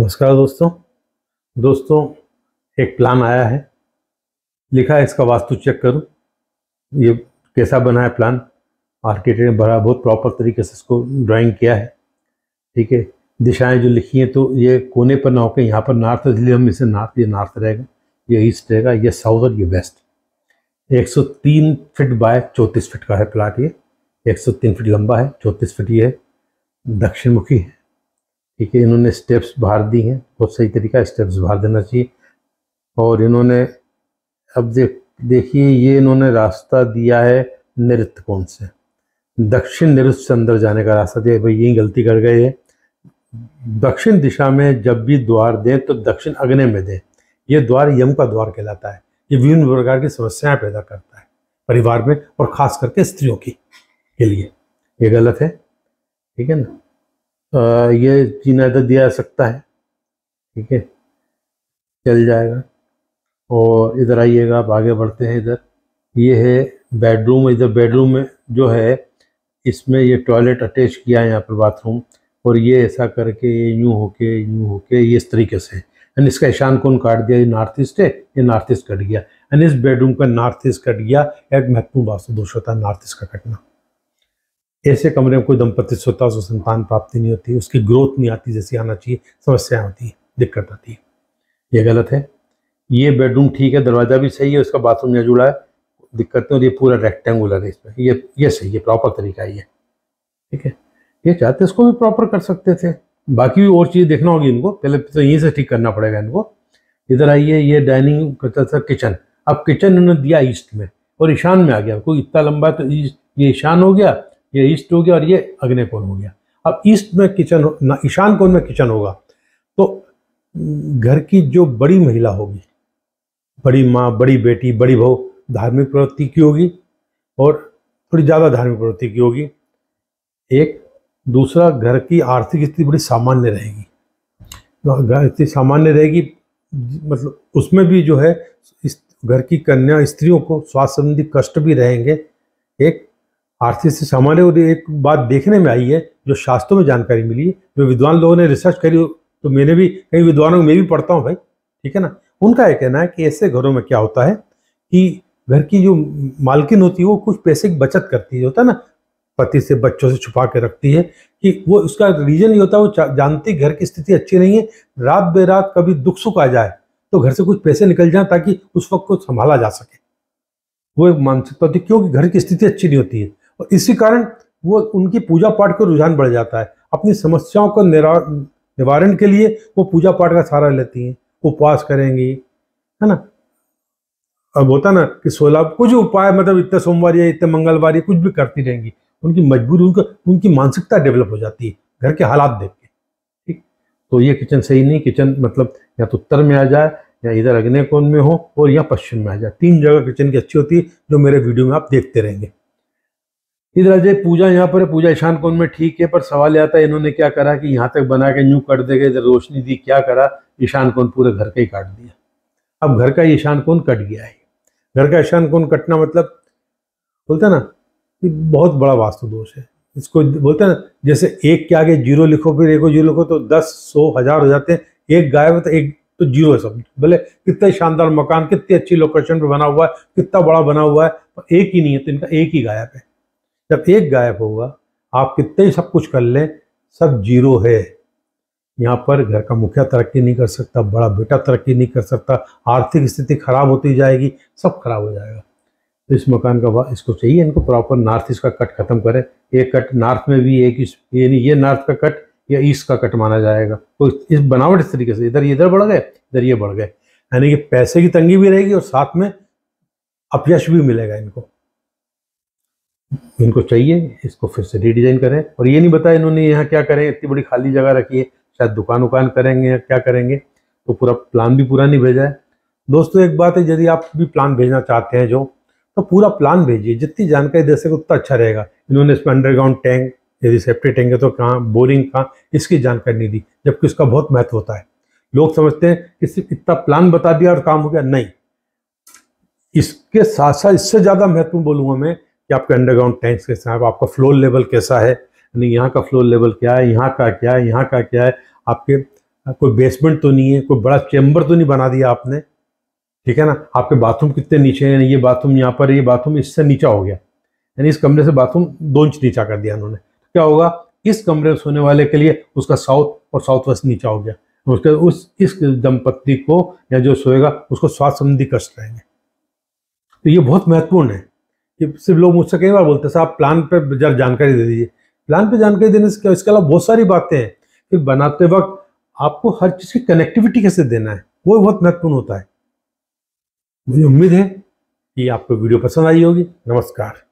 नमस्कार दोस्तों। दोस्तों, एक प्लान आया है। लिखा है, इसका वास्तु चेक करूँ। ये कैसा बना है प्लान आर्किटेक्ट ने बड़ा, बहुत प्रॉपर तरीके से इसको ड्राइंग किया है। ठीक है? दिशाएँ जो लिखी हैं तो ये कोने पर ना होकर यहाँ पर नॉर्थ इसलिए हम इसे नॉर्थ ये नॉर्थ रहेगा। ये ईस्ट रहेगा, ये साउथ और ये वेस्ट 103 फीट बाय 34 फीट का है प्लाट ये। 103 फीट लंबा है 34 फीट ये है। दक्षिण मुखी है। ठीक है, इन्होंने स्टेप्स बाहर दी हैं, बहुत सही तरीका स्टेप्स बाहर देना चाहिए। और इन्होंने, अब देख, देखिए, ये इन्होंने रास्ता दिया है नृत्य कौन से? दक्षिण नृत्य से अंदर जाने का रास्ता दिया भाई, यही गलती कर गए है दक्षिण दिशा में जब भी द्वार दें तो दक्षिण अग्नि में दें। ये द्वार यम का द्वार कहलाता है। ये विभिन्न प्रकार की समस्याएँ पैदा करता है परिवार में और खास करके स्त्रियों की, के लिए। ये गलत है, ठीक है ना? ये जीना इधर दिया जा सकता है। ठीक है? चल जाएगा। और इधर आइएगा, आप आगे बढ़ते हैं इधर। ये है बेडरूम इधर बेडरूम में जो है, इसमें ये टॉयलेट अटैच किया है यहाँ पर बाथरूम और ये ऐसा करके, ये यूँ होके यूँ होके, ये इस तरीके से। यानी इसका ईशान कौन काट दिया, ये नॉर्थ ईस्ट है, ये नॉर्थ ईस्ट कट गया। यानी इस बेडरूम का नॉर्थ ईस्ट कट गया, एक महत्वपूर्ण वास्तु दोष होता है नॉर्थ ईस्ट का कटना। ऐसे कमरे में कोई दंपति सोता उसको संतान प्राप्ति नहीं होती, उसकी ग्रोथ नहीं आती जैसी आना चाहिए समस्या होती है, दिक्कत आती है। ये गलत है। ये बेडरूम ठीक है, दरवाज़ा भी सही है, उसका बाथरूम यहाँ जुड़ा है, दिक्कत नहीं होती, ये पूरा रेक्टेंगुलर है इसमें। ये ये सही है प्रॉपर तरीका है ये। ठीक है? ये चाहते इसको भी प्रॉपर कर सकते थे। बाकी भी और चीज़ देखना होगी इनको, पहले तो यहीं से ठीक करना पड़ेगा इनको। इधर आइए, ये डाइनिंग करता था किचन अब किचन इन्होंने दिया ईस्ट में, और ईशान में आ गया। कोई इतना लंबा तो ईस्ट ये ईशान हो गया ये ईस्ट हो गया और ये अग्नि कोण हो गया। अब ईस्ट में किचन ना, ईशान कोण में किचन होगा। तो घर की जो बड़ी महिला होगी, बड़ी माँ, बड़ी बेटी, बड़ी बहू, धार्मिक प्रवृत्ति की होगी और थोड़ी ज़्यादा धार्मिक प्रवृत्ति की होगी, एक दूसरा घर की आर्थिक स्थिति बड़ी सामान्य रहेगी। स्थिति सामान्य रहेगी मतलब उसमें भी जो है, इस घर की कन्या स्त्रियों को स्वास्थ्य संबंधी कष्ट भी रहेंगे। एक आर्थिक से सामान्य और एक बात देखने में आई है, जो शास्त्रों में जानकारी मिली है, जो विद्वान लोगों ने रिसर्च करी तो मैंने भी, कई विद्वानों में भी पढ़ता हूँ भाई, ठीक है ना? उनका यह कहना है कि ऐसे घरों में क्या होता है कि घर की जो मालकिन होती है, वो कुछ पैसे की बचत करती है, होता है ना? पति से, बच्चों से छुपा के रखती है कि वो उसका रीजन ये होता है, वो जानती घर की स्थिति अच्छी नहीं है, रात बेरात कभी दुख सुख आ जाए तो घर से कुछ पैसे निकल जाए ताकि उस वक्त को संभाला जा सके। वो एक मानसिकता होती है, क्योंकि घर की स्थिति अच्छी नहीं होती है। और इसी कारण वो उनकी पूजा पाठ का रुझान बढ़ जाता है। अपनी समस्याओं का निवारण के लिए वो पूजा पाठ का सहारा लेती हैं, उपवास करेंगी, है ना? अब होता ना कि सोलह कुछ उपाय मतलब इतने सोमवार या इतने मंगलवार या कुछ भी करती रहेंगी, उनकी मजबूरी, उनका, उनकी मानसिकता डेवलप हो जाती है, घर के हालात देख के, ठीक? तो ये किचन सही नहीं किचन मतलब या तो उत्तर में आ जाए, या इधर अग्नि कोण में हो, और या पश्चिम में आ जाए। तीन जगह किचन की अच्छी होती है, जो मेरे वीडियो में आप देखते रहेंगे। इधर अजय, पूजा यहाँ पर पूजा, ईशान कोण में ठीक है, पर सवाल यह आता है, इन्होंने क्या करा कि यहाँ तक बना के न्यू कर देगा इधर रोशनी दी, क्या करा? ईशान कोण पूरे घर का ही काट दिया। अब घर का ईशान कौन कट गया है? घर का ईशान कौन कटना मतलब बोलते ना, कि बहुत बड़ा वास्तु दोष है। इसको बोलते हैं ना, जैसे एक के आगे ज़ीरो लिखो, फिर एक ज़ीरो लिखो तो दस, सौ, हज़ार हो जाते हैं। एक गायब तो एक तो ज़ीरो है सब। बोले कितना शानदार मकान, कितनी अच्छी लोकेशन पे बना हुआ है, कितना बड़ा बना हुआ है एक ही नहीं है तो इनका एक ही गायब है। जब एक गायब होगा, आप कितने ही सब कुछ कर लें, सब ज़ीरो है। यहाँ पर घर का मुखिया तरक्की नहीं कर सकता, बड़ा बेटा तरक्की नहीं कर सकता, आर्थिक स्थिति खराब होती जाएगी, सब खराब हो जाएगा। तो इस मकान का इसको चाहिए इनको प्रॉपर नॉर्थ ईस्ट का कट खत्म करें। एक कट नॉर्थ में भी एक ये नहीं, ये नॉर्थ का कट या ईस्ट का कट माना जाएगा। तो इस बनावट इस तरीके से, इधर इधर बढ़ गए, इधर ये बढ़ गए। यानी कि पैसे की तंगी भी रहेगी और साथ में अपयश भी मिलेगा इनको। इनको चाहिए, इसको फिर से रीडिजाइन करें। और ये नहीं बताया इन्होंने यहाँ क्या करें, इतनी बड़ी खाली जगह रखी है, शायद दुकान उकान करेंगे या क्या करेंगे तो पूरा प्लान भी पूरा नहीं भेजा है। दोस्तों, एक बात है, यदि आप भी प्लान भेजना चाहते हैं जो तो पूरा प्लान भेजिए। जितनी जानकारी दे सके उतना अच्छा रहेगा। इन्होंने इसमें अंडरग्राउंड टैंक यदि सेफ्टी टैंक है तो कहाँ बोरिंग कहाँ, इसकी जानकारी नहीं दी, जबकि उसका बहुत महत्व होता है। लोग समझते हैं कि सिर्फ़ इतना प्लान बता दिया और काम हो गया, नहीं। इसके साथ साथ इससे ज़्यादा महत्वपूर्ण बोलूँगा मैं कि आपके अंडरग्राउंड टैंक्स कैसे हैं, आपका फ्लोर लेवल कैसा है? यानी यहाँ का फ्लोर लेवल क्या है, यहाँ का क्या है, यहाँ का क्या है? आपके कोई बेसमेंट तो नहीं है, कोई बड़ा चैम्बर तो नहीं बना दिया आपने? ठीक है ना? आपके बाथरूम कितने नीचे हैं? ये बाथरूम यहाँ पर, ये बाथरूम इससे नीचा हो गया। यानी इस कमरे से बाथरूम दो इंच नीचा कर दिया उन्होंने। क्या होगा? इस कमरे में सोने वाले के लिए उसका साउथ और साउथ वेस्ट नीचा हो गया। उसके, उस, इस दंपत्ति को या जो सोएगा, उसको स्वास्थ्य संबंधी कष्ट रहेंगे। तो ये बहुत महत्वपूर्ण है। कि सिर्फ़ लोग मुझसे कई बार बोलते आप प्लान पर जरा जानकारी दे दीजिए। प्लान पर जानकारी देने से क्या इसके अलावा बहुत सारी बातें हैं। फिर बनाते वक्त आपको हर चीज़ की कनेक्टिविटी कैसे देना है, वो बहुत महत्वपूर्ण होता है। मुझे उम्मीद है कि आपको वीडियो पसंद आई होगी। नमस्कार।